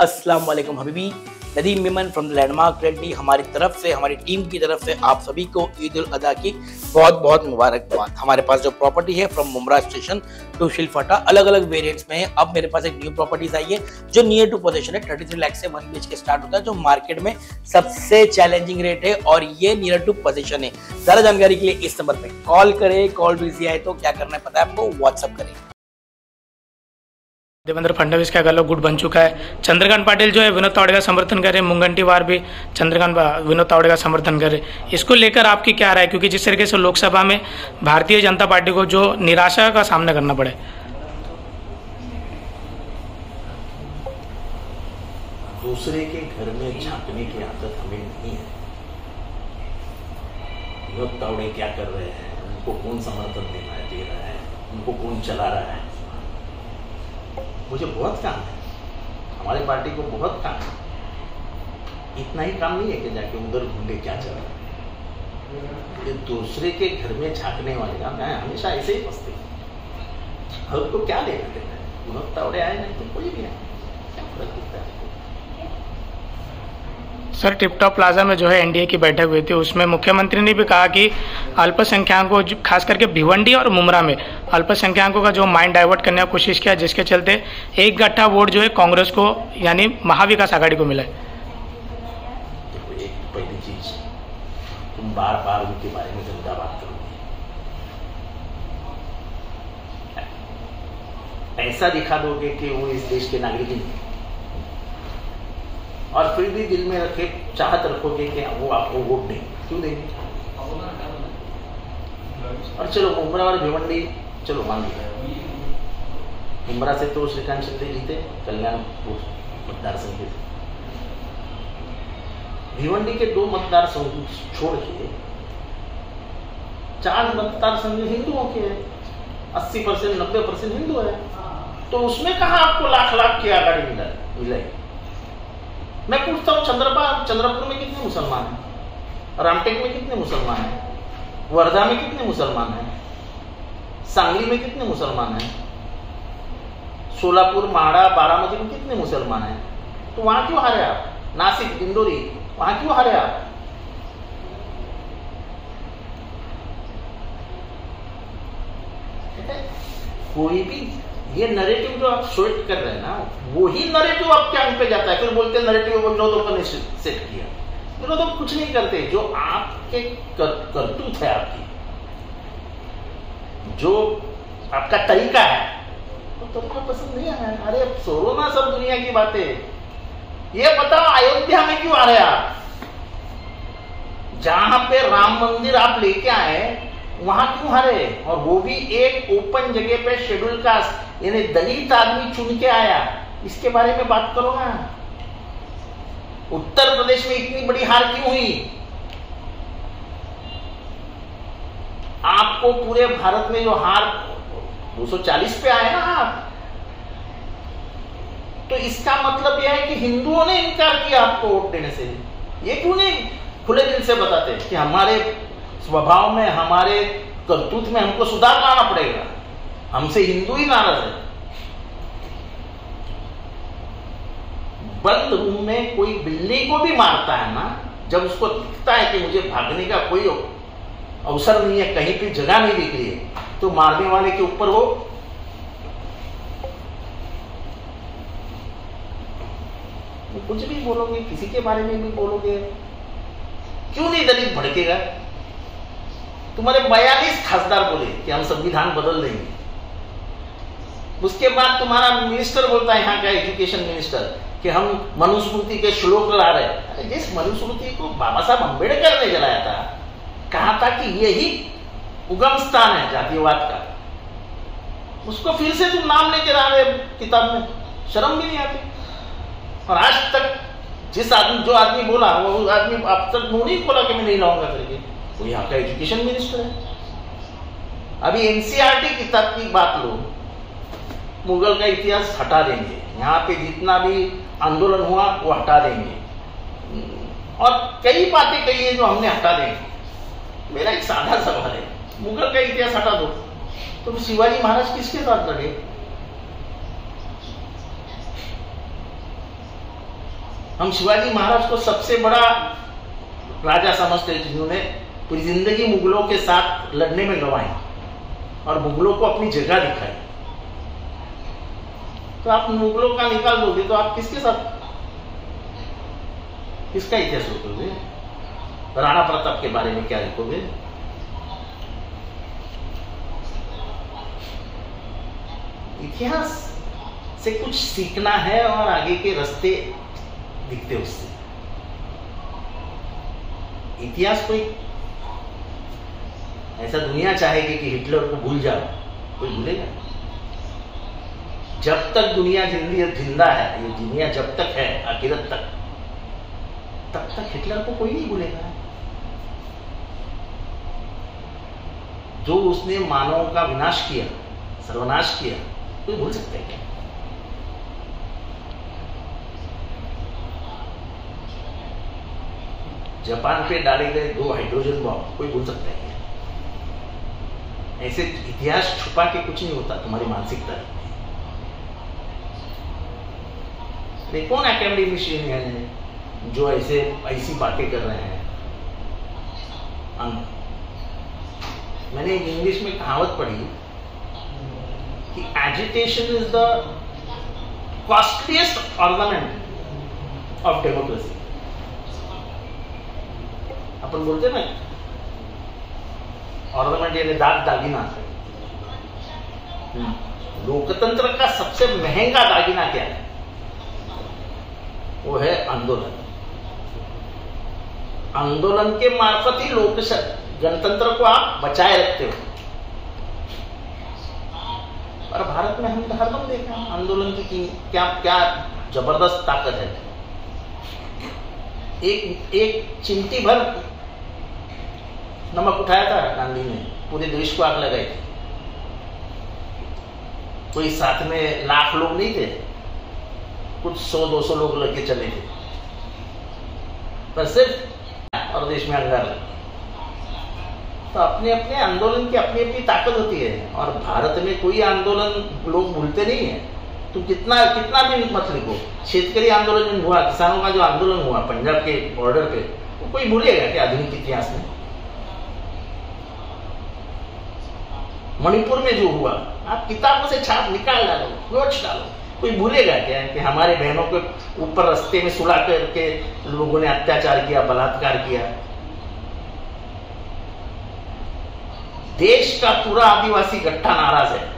अस्सलाम वालेकुम हबीबी। नदीम मिमन फ्रॉम लैंडमार्क रेड्डी हमारी तरफ़ से, हमारी टीम की तरफ़ से आप सभी को ईद उल अदा की बहुत बहुत मुबारकबाद। हमारे पास जो प्रॉपर्टी है from Mumbra station to Shilphata अलग अलग वेरिएंट्स में है। अब मेरे पास एक न्यू प्रॉपर्टीज़ आई है, जो नियर टू पोजीशन है थर्टी थ्री लैख से वन बी के स्टार्ट होता है, जो मार्केट में सबसे चैलेंजिंग रेट है और ये नियर टू पोजिशन है। ज़्यादा जानकारी के लिए इस नंबर पर कॉल करें कॉल बिज़ी आए तो क्या करना है पता है आपको? व्हाट्सअप करें। देवेंद्र फडणवीस का गलो गुट बन चुका है। चंद्रकांत पाटिल जो है, विनोद तावड़े का समर्थन कर रहे हैं। मुंगंटीवार भी चंद्रकांत विनोद तावड़े का समर्थन कर रहे हैं। इसको लेकर आपकी क्या राय? क्योंकि जिस तरीके से लोकसभा में भारतीय जनता पार्टी को जो निराशा का सामना करना पड़े दूसरे के घर में झांकने की आदत हमें नहीं है। विनोद तावड़े क्या कर रहे हैं? उनको कौन समर्थन देना दे रहा है? उनको कौन चला रहा है? मुझे बहुत काम है। हमारे पार्टी को बहुत काम है। इतना ही काम नहीं है कि जाके उधर ढूंढे क्या चल। रहा है दूसरे के घर में झांकने वाले का मैं हमेशा ऐसे ही बसते हर को क्या लेना देना है? गुणवत्ता उड़े आए नहीं तो कोई भी आए। क्या फ़र्क दिखता है? सर, टिपटॉप प्लाजा में जो है एनडीए की बैठक हुई थी, उसमें मुख्यमंत्री ने भी कहा कि अल्पसंख्यकों खास करके भिवंडी और मुमरा में अल्पसंख्यकों का जो माइंड डाइवर्ट करने की कोशिश किया, जिसके चलते एक गट्ठा वोट जो है कांग्रेस को, यानी महाविकास आघाड़ी को मिला तुम बार बार ऐसा दिखा दोगे कि वो इस देश के नागरिक नहीं और फिर भी दिल में रखे, चाहत रखोगे कि वो आपको वोट दें। क्यों देंगे और चलो मुमरा और भिवंडी, चलो, मान लिया उमरा से तो श्रीकांत शिंदे जीते कल्याणपुर मतदार संघ से भिवंडी के दो मतदार संघ छोड़ के, चार मतदार संघ हिंदुओं के हैं। अस्सी परसेंट, नब्बे परसेंट हिंदू है। तो उसमें कहा आपको लाख लाख की आगाड़ी मिला मिला मैं पूछता हूँ? चंद्रपा, चंद्रपुर में कितने मुसलमान हैं? रामटेक में कितने मुसलमान हैं? वर्धा में कितने मुसलमान हैं? सांगली में कितने मुसलमान हैं? सोलापुर, माड़ा, बारामती में कितने मुसलमान हैं? तो वहाँ क्यों हारे आप? नासिक, इंदौरी, वहाँ क्यों हारे आप? कोई भी ये नरेटिव जो आप सोल्ट कर रहे हैं ना वो ही नरेटिव आपके अंग पे जाता है? फिर बोलते हैं नरेटिव विनोदों ने सेट किया। विनोदों कुछ नहीं करते जो आपके कर, करतूत है आपकी। जो आपका तरीका है वो तो तरीका पसंद नहीं आया अरे सोरो ना सब दुनिया की बातें। ये बताओ अयोध्या में क्यों आ रहे आप? जहाँ पे राम मंदिर आप लेके आए वहाँ क्यों हारे और वो भी एक ओपन जगह पे शेड्यूल कास्ट यानी दलित आदमी चुन के आया। इसके बारे में बात करो ना। उत्तर प्रदेश में इतनी बड़ी हार क्यों हुई? आपको पूरे भारत में जो हार 240 पे आए ना आप। तो इसका मतलब यह है कि हिंदुओं ने इनकार किया आपको वोट देने से। ये क्यों नहीं खुले दिल से बताते कि हमारे स्वभाव में, हमारे करतूत में हमको सुधार लाना पड़ेगा। हमसे हिंदू ही नाराज़ है। बंद रूम में कोई बिल्ली को भी मारता है ना, जब उसको दिखता है कि मुझे भागने का कोई अवसर नहीं है, कहीं भी जगह नहीं दिख रही है तो मारने वाले के ऊपर वो कुछ भी बोलोगे, किसी के बारे में भी बोलोगे, क्यों नहीं दलित भड़केगा? तुम्हारे बयालीस खासदार बोले कि हम संविधान बदल देंगे। उसके बाद तुम्हारा मिनिस्टर बोलता है, यहाँ का एजुकेशन मिनिस्टर कि हम मनुस्मृति के श्लोक ला रहे जिस मनुस्मृति को बाबा साहब अंबेडकर ने जलाया था। कहा था कि यही उगम स्थान है जातिवाद का। उसको फिर से तुम नाम लेके आ रहे किताब में। शर्म भी नहीं आती। और आज तक जिस आदमी जो आदमी बोला, वो आदमी अब तक नहीं खोला कि मैं नहीं लाऊँगा करके। वो यहाँ का एजुकेशन मिनिस्टर है। अभी एनसीआरटी किताब की बात लो, मुगल का इतिहास हटा देंगे। यहाँ पे जितना भी आंदोलन हुआ, वो हटा देंगे। और कई बातें कही है जो हमने हटा देंगे मेरा एक साधा सवाल है, मुगल का इतिहास हटा दो। तो शिवाजी महाराज किसके साथ लड़े? हम शिवाजी महाराज को सबसे बड़ा राजा समझते जिन्होंने पूरी ज़िंदगी मुगलों के साथ लड़ने में गंवाई और मुगलों को अपनी जगह दिखाई। तो आप मुगलों का निकाल दोगे तो आप किसके साथ? किसका इतिहास लिखोगे राणा प्रताप के बारे में क्या लिखोगे? इतिहास से कुछ सीखना है और आगे के रास्ते दिखते उससे। इतिहास कोई ऐसा दुनिया चाहेगी कि हिटलर को भूल जाओ कोई भूलेगा? जब तक दुनिया जिंदी ज़िंदा है, ये दुनिया जब तक है, आखिरत तक, तब तक हिटलर को कोई नहीं भूलेगा। जो उसने मानव का विनाश किया, सर्वनाश किया, कोई भूल सकता है क्या? जापान पे डाले गए दो हाइड्रोजन बॉम्ब, कोई भूल सकता है ऐसे इतिहास छुपा के कुछ नहीं होता, तुम्हारी मानसिकता कौन एकेडमिशियन है जो ऐसे, ऐसी बातें कर रहे हैं? मैंने इंग्लिश में कहावत पढ़ी कि agitation is the costliest ornament of democracy अपन बोलते ना ऑर्नामेंट यानी दाग दागिना लोकतंत्र का सबसे महँगा दागिना क्या है? वो है आंदोलन। आंदोलन के मार्फत ही लोक गणतंत्र को आप बचाए रखते हो। और भारत में हम हर हरदम देखा आंदोलन की क्या क्या ज़बरदस्त ताकत है। एक एक चिमटी भर नमक उठाया था गांधी ने, पूरे देश को आग लगाई थी। कोई साथ में लाख लोग नहीं थे, कुछ सौ, दो सौ लोग लगे चले थे। पर सिर्फ़ और देश में अंगार तो अपने अपने आंदोलन की अपनी अपनी ताकत होती है और भारत में कोई आंदोलन लोग भूलते नहीं है। तुम कितना कितना भी मत लिखो, शेतकरी आंदोलन हुआ, किसानों का जो आंदोलन हुआ, पंजाब के बॉर्डर पे, वो कोई भूलेगा क्या आधुनिक इतिहास में? मणिपुर में जो हुआ, आप किताबों से छाप निकाल डालो नोट्स डालो। कोई भूलेगा क्या कि हमारे बहनों के ऊपर रस्ते में सुला करके लोगों ने अत्याचार किया, बलात्कार किया? देश का पूरा आदिवासी गट्ठा नाराज़ है।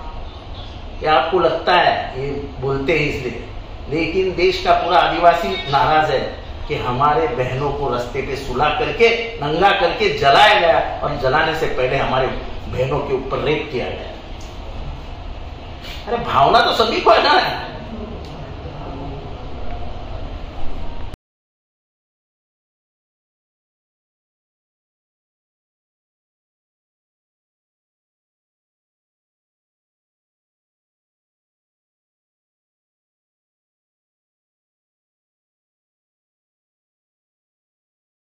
क्या आपको लगता है, ये बोलते हैं इसलिए। लेकिन देश का पूरा आदिवासी नाराज़ है। कि हमारे बहनों को रास्ते पे सुला करके, नंगा करके जलाया गया और जलाने से पहले हमारे बहनों के ऊपर रेप किया गया। अरे भावना तो सभी को है। ना